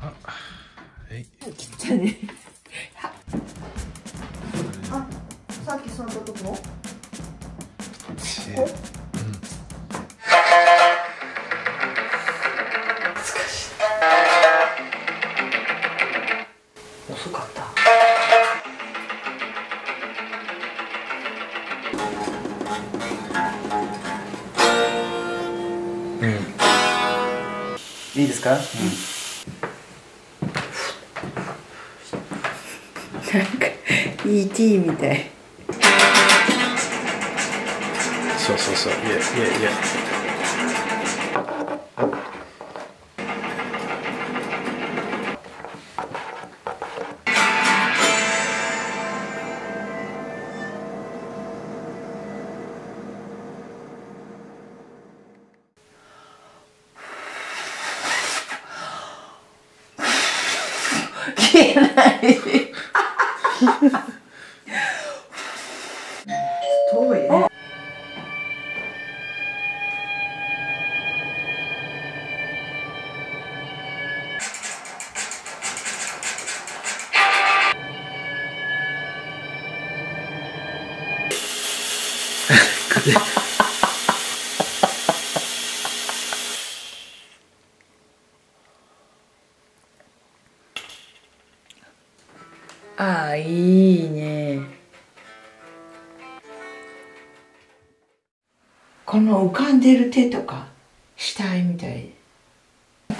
あ、えい。切っちゃね。った。うん。いいですか、なんか ET みたい。そうそうそう。いやいやいや消えない。遠いね。ああいいね。この浮かんでる手とかしたいみたい。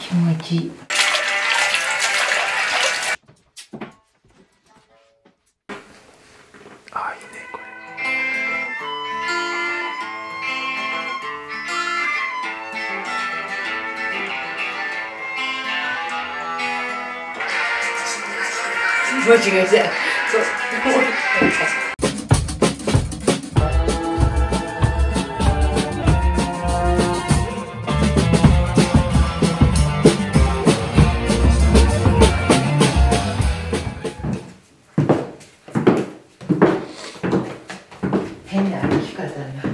気持ちいい。あいいねこれ。間違えてそう変な歩き方な。